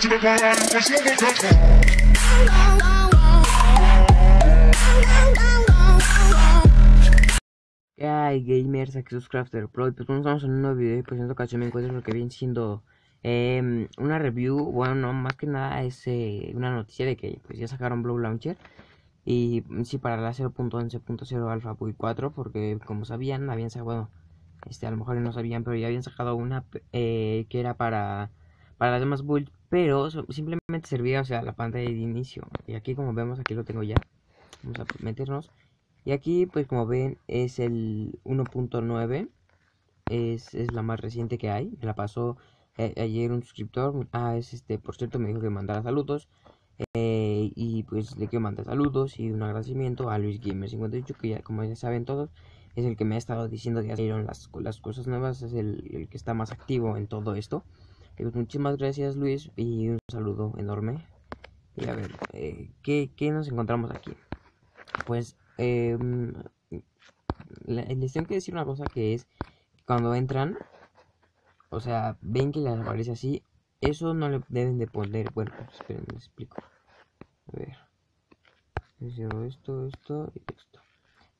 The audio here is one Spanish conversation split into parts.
¿Qué hay gamers? Aquí Crafter Pro y pues bueno, estamos en un nuevo video y pues en esta ocasión me encuentro lo que viene siendo em, una review, bueno, no, más que nada es eh, una noticia de que pues ya sacaron Blue Launcher y sí para la 0.11.0 Alpha Bui 4 porque como sabían, habían sacado, bueno, este, a lo mejor no sabían, pero ya habían sacado una eh, que era para, para las demás builds, pero simplemente servía, o sea, la pantalla de inicio y aquí como vemos, aquí lo tengo ya, vamos a meternos y aquí, pues como ven, es el 1.9. Es, es, la más reciente que hay. Me la pasó eh, ayer un suscriptor. Ah, es este, por cierto, me dijo que mandara saludos. Eh, y pues le quiero mandar saludos y un agradecimiento a Luis Gamer 58, que ya, como ya saben todos, es el que me ha estado diciendo que salieron las, las cosas nuevas. Es el, el, que está más activo en todo esto. Pues muchísimas gracias, Luis. Y un saludo enorme. Y a ver, eh, ¿qué, ¿qué nos encontramos aquí? Pues eh, les tengo que decir una cosa que es cuando entran, o sea, ven que les aparece así, eso no le deben de poner, bueno, esperen, les explico. A ver. esto, esto y esto.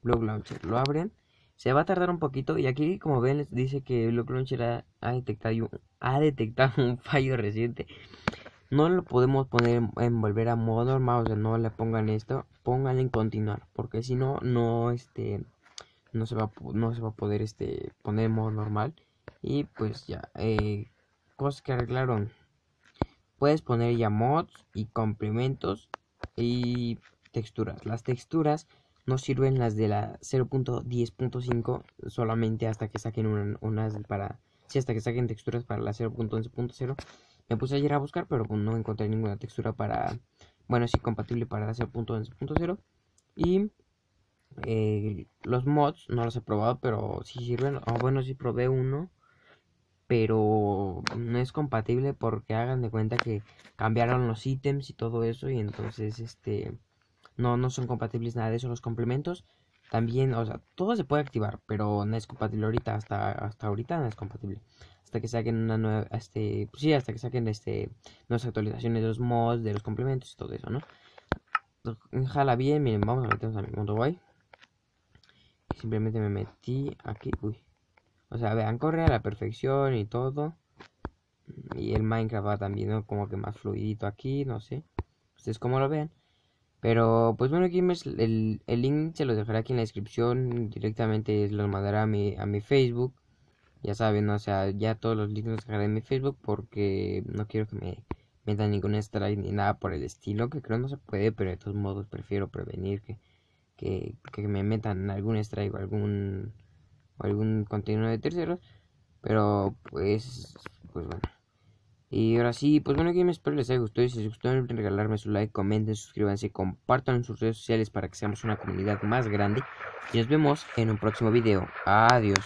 Blog Launcher, lo abren. Se va a tardar un poquito y aquí como ven dice que Blog Launcher ha, ha, detectado, ha detectado un fallo reciente. No lo podemos poner en volver a modo normal, o sea, no le pongan esto, pónganle en continuar, porque si no, no, este, no se va, no se va a poder, este, poner en modo normal, y pues ya, eh, cosas que arreglaron, puedes poner ya mods y complementos y texturas, las texturas no sirven las de la 0.10.5 solamente hasta que saquen unas para, sí, hasta que saquen texturas para la 0.11.0 me puse ayer a buscar, pero pues, no encontré ninguna textura para, bueno, sí compatible para punto cero. Y eh, los mods no los he probado, pero sí sirven. Oh, bueno, sí probé uno, pero no es compatible porque hagan de cuenta que cambiaron los ítems y todo eso y entonces este no no son compatibles nada de eso los complementos. También, o sea, todo se puede activar, pero no es compatible ahorita, hasta, hasta ahorita no es compatible hasta que saquen una nueva, este, pues sí, hasta que saquen este, nuevas actualizaciones de los mods, de los complementos y todo eso, ¿no? Jala bien, miren, vamos a meternos a mi mundo guay. Simplemente me metí aquí, uy. O sea, vean, corre a la perfección y todo. Y el Minecraft va también. Como que más fluidito aquí, no sé. Ustedes como lo vean. Pero, pues bueno, aquí el, el link se los dejaré aquí en la descripción. Directamente los mandaré a mi, a mi Facebook. Ya saben, o sea, ya todos los links los dejaré en mi Facebook porque no quiero que me metan ningún strike ni nada por el estilo, que creo no se puede, pero de todos modos prefiero prevenir que, que, que me metan algún strike o algún, o algún contenido de terceros. Pero pues, pues bueno. Y ahora sí, pues bueno, aquí me espero les haya gustado. Y si les gustó, no regalarme su like, comenten, suscríbanse, compartan en sus redes sociales para que seamos una comunidad más grande. Y nos vemos en un próximo video. Adiós.